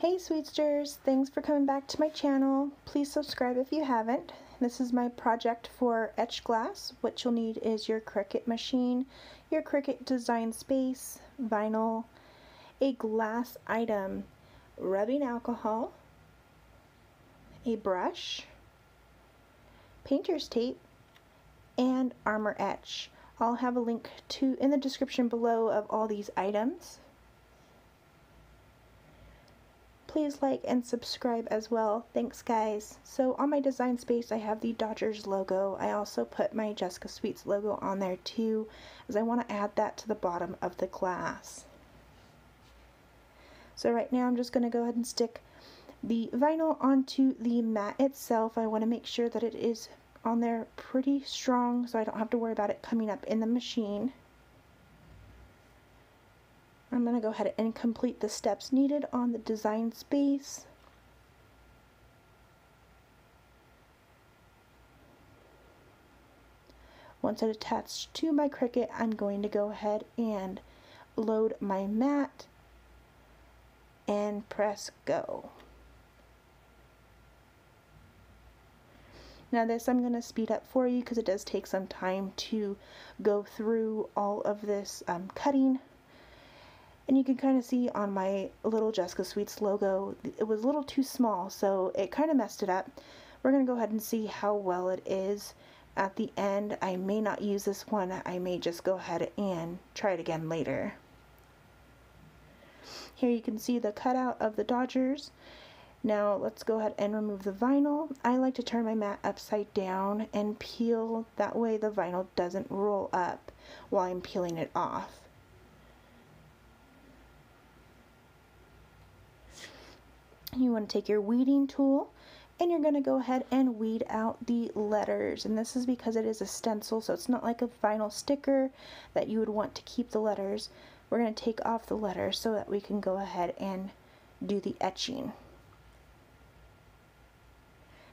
Hey Sweetsters, thanks for coming back to my channel. Please subscribe if you haven't. This is my project for etched glass. What you'll need is your Cricut machine, your Cricut design space, vinyl, a glass item, rubbing alcohol, a brush, painter's tape, and Armour Etch. I'll have a link to in the description below of all these items. Please like and subscribe as well. Thanks guys. So on my design space I have the Dodgers logo. I also put my Jessica Sweets logo on there too as I want to add that to the bottom of the glass. So right now I'm just going to go ahead and stick the vinyl onto the mat itself. I want to make sure that it is on there pretty strong so I don't have to worry about it coming up in the machine. I'm going to go ahead and complete the steps needed on the design space. Once it attached to my Cricut, I'm going to go ahead and load my mat and press go. Now this I'm going to speed up for you because it does take some time to go through all of this um, cutting and you can kind of see on my little Jessica Sweets logo, it was a little too small, so it kind of messed it up. We're going to go ahead and see how well it is at the end. I may not use this one. I may just go ahead and try it again later. Here you can see the cutout of the Dodgers. Now let's go ahead and remove the vinyl. I like to turn my mat upside down and peel. That way the vinyl doesn't roll up while I'm peeling it off. You want to take your weeding tool and you're going to go ahead and weed out the letters. And this is because it is a stencil so it's not like a vinyl sticker that you would want to keep the letters. We're going to take off the letters so that we can go ahead and do the etching.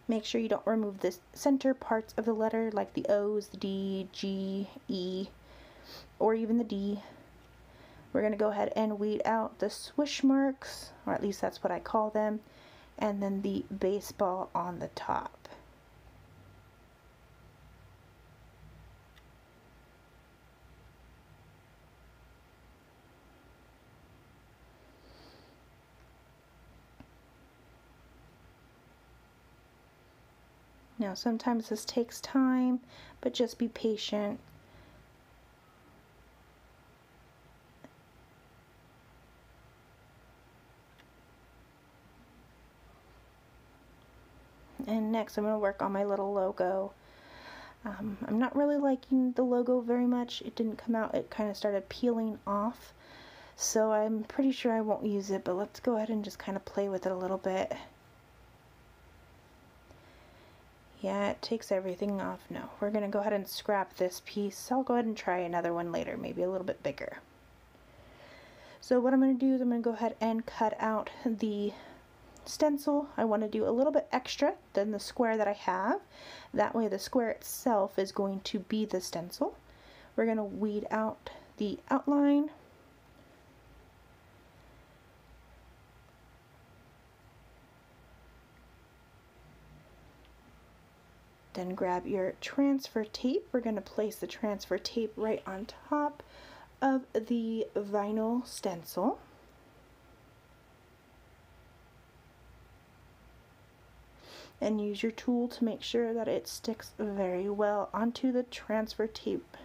Make sure you don't remove the center parts of the letter like the O's, the D, G, E or even the D we're going to go ahead and weed out the swish marks, or at least that's what I call them, and then the baseball on the top. Now sometimes this takes time, but just be patient. And next I'm going to work on my little logo. Um, I'm not really liking the logo very much. It didn't come out, it kind of started peeling off. So I'm pretty sure I won't use it, but let's go ahead and just kind of play with it a little bit. Yeah, it takes everything off. No, we're going to go ahead and scrap this piece. I'll go ahead and try another one later, maybe a little bit bigger. So what I'm going to do is I'm going to go ahead and cut out the stencil, I want to do a little bit extra than the square that I have. That way the square itself is going to be the stencil. We're going to weed out the outline. Then grab your transfer tape. We're going to place the transfer tape right on top of the vinyl stencil. And use your tool to make sure that it sticks very well onto the transfer tape.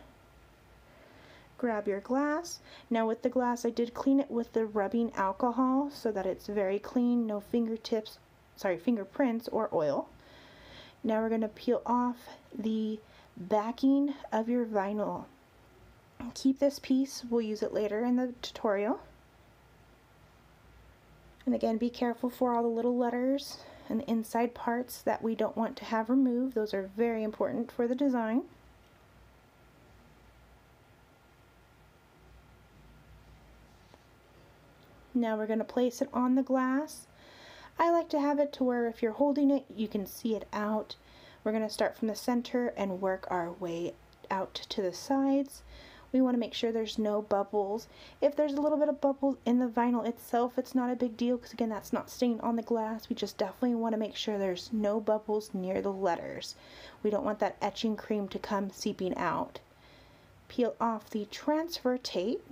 Grab your glass. Now with the glass I did clean it with the rubbing alcohol so that it's very clean, no fingertips, sorry, fingerprints or oil. Now we're going to peel off the backing of your vinyl. Keep this piece, we'll use it later in the tutorial. And again, be careful for all the little letters and the inside parts that we don't want to have removed. Those are very important for the design. Now we're going to place it on the glass. I like to have it to where if you're holding it, you can see it out. We're going to start from the center and work our way out to the sides. We want to make sure there's no bubbles. If there's a little bit of bubbles in the vinyl itself, it's not a big deal because again, that's not staying on the glass. We just definitely want to make sure there's no bubbles near the letters. We don't want that etching cream to come seeping out. Peel off the transfer tape.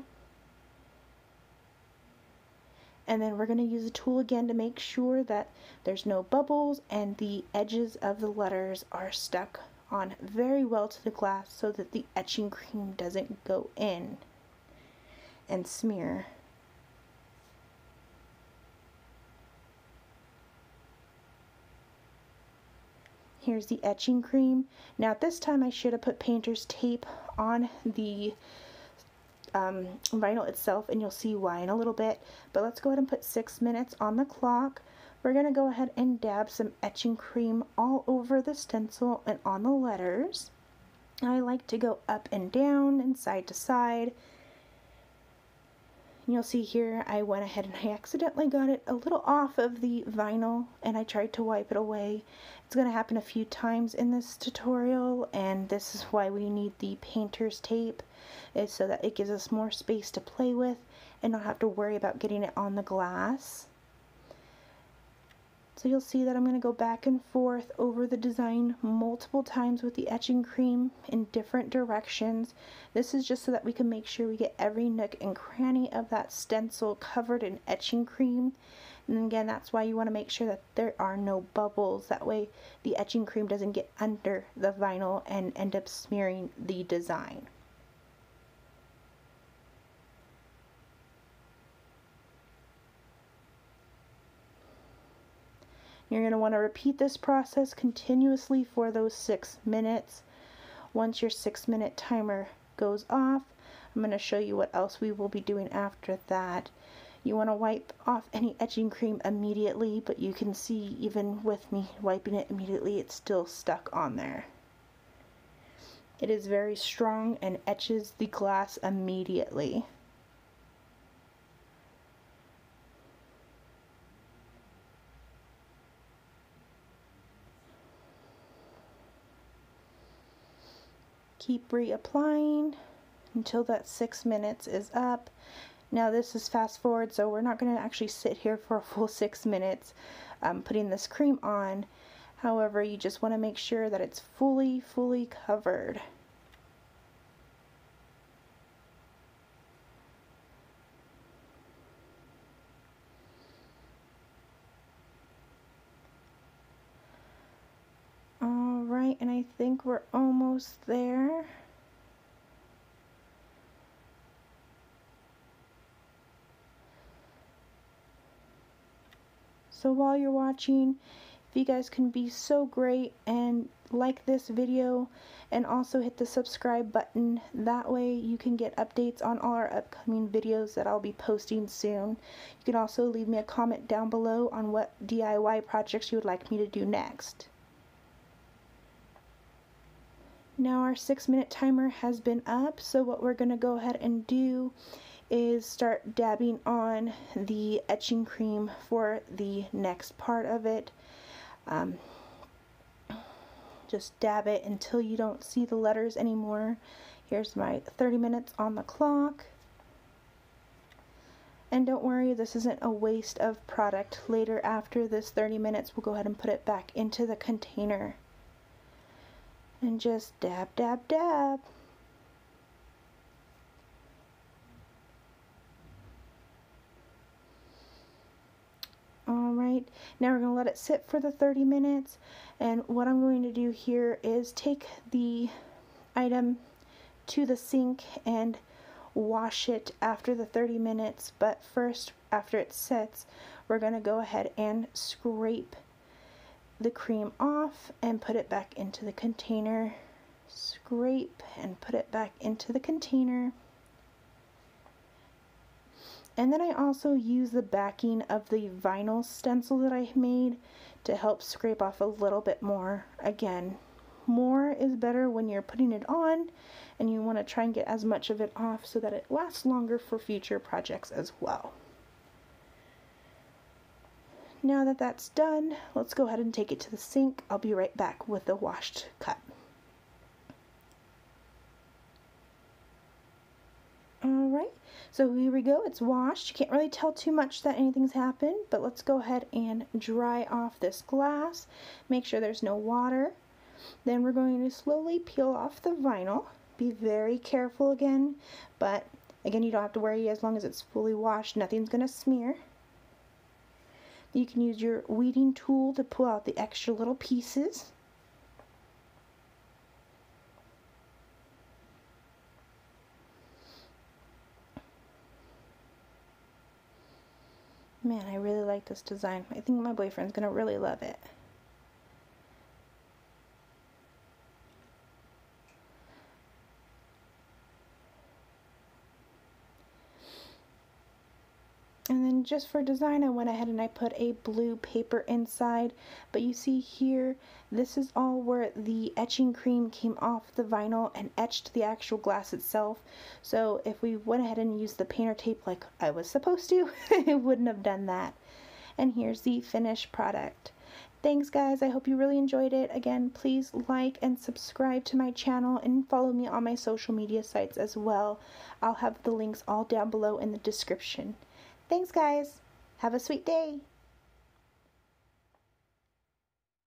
And then we're going to use a tool again to make sure that there's no bubbles and the edges of the letters are stuck on very well to the glass so that the etching cream doesn't go in and smear. Here's the etching cream. Now at this time I should have put painter's tape on the um, vinyl itself and you'll see why in a little bit. But let's go ahead and put six minutes on the clock. We're going to go ahead and dab some etching cream all over the stencil and on the letters. I like to go up and down and side to side. You'll see here I went ahead and I accidentally got it a little off of the vinyl and I tried to wipe it away. It's going to happen a few times in this tutorial and this is why we need the painter's tape is so that it gives us more space to play with and not have to worry about getting it on the glass. So you'll see that I'm going to go back and forth over the design multiple times with the etching cream in different directions. This is just so that we can make sure we get every nook and cranny of that stencil covered in etching cream. And again, that's why you want to make sure that there are no bubbles. That way the etching cream doesn't get under the vinyl and end up smearing the design. You're going to want to repeat this process continuously for those six minutes. Once your six minute timer goes off, I'm going to show you what else we will be doing after that. You want to wipe off any etching cream immediately, but you can see even with me wiping it immediately, it's still stuck on there. It is very strong and etches the glass immediately. Keep reapplying until that six minutes is up. Now this is fast forward, so we're not going to actually sit here for a full six minutes um, putting this cream on. However, you just want to make sure that it's fully, fully covered. Alright, and I think we're almost there. So while you're watching, if you guys can be so great and like this video and also hit the subscribe button. That way you can get updates on all our upcoming videos that I'll be posting soon. You can also leave me a comment down below on what DIY projects you would like me to do next. Now our six minute timer has been up, so what we're going to go ahead and do is start dabbing on the etching cream for the next part of it. Um, just dab it until you don't see the letters anymore. Here's my 30 minutes on the clock. And don't worry, this isn't a waste of product. Later after this 30 minutes, we'll go ahead and put it back into the container and just dab, dab, dab. Alright, now we're going to let it sit for the 30 minutes and what I'm going to do here is take the item to the sink and wash it after the 30 minutes but first after it sets we're going to go ahead and scrape the cream off and put it back into the container. Scrape and put it back into the container. And then I also use the backing of the vinyl stencil that I made to help scrape off a little bit more. Again, more is better when you're putting it on and you want to try and get as much of it off so that it lasts longer for future projects as well. Now that that's done, let's go ahead and take it to the sink. I'll be right back with the washed cut. Alright, so here we go, it's washed. You can't really tell too much that anything's happened, but let's go ahead and dry off this glass. Make sure there's no water. Then we're going to slowly peel off the vinyl. Be very careful again, but again, you don't have to worry as long as it's fully washed, nothing's going to smear. You can use your weeding tool to pull out the extra little pieces. Man, I really like this design. I think my boyfriend's to really love it. And then just for design, I went ahead and I put a blue paper inside. But you see here, this is all where the etching cream came off the vinyl and etched the actual glass itself. So if we went ahead and used the painter tape like I was supposed to, it wouldn't have done that. And here's the finished product. Thanks guys, I hope you really enjoyed it. Again, please like and subscribe to my channel and follow me on my social media sites as well. I'll have the links all down below in the description. Thanks, guys. Have a sweet day.